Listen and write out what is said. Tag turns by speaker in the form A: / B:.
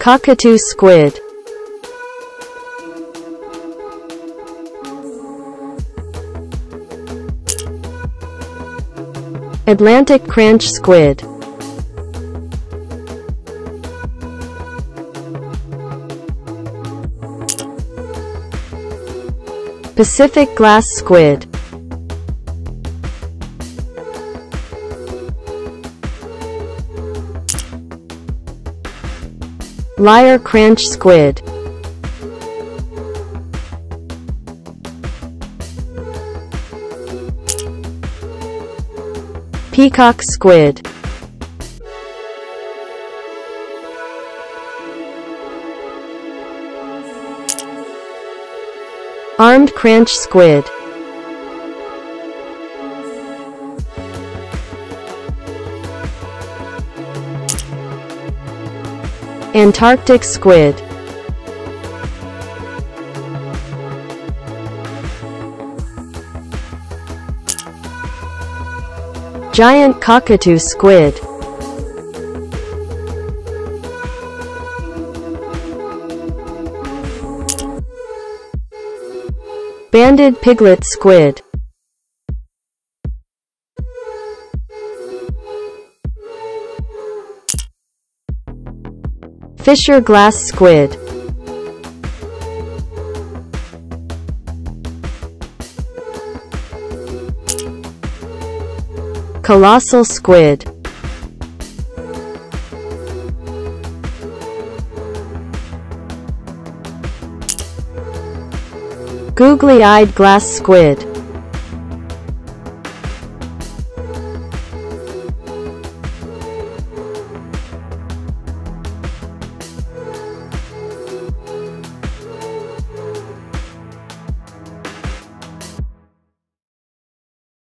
A: Cockatoo squid. Atlantic cranch squid. Pacific glass squid. Lyre cranch squid. Peacock squid. Armed cranch squid. Antarctic squid. Giant cockatoo squid. Banded piglet squid. Fisher glass squid. Colossal squid. Googly-eyed glass squid.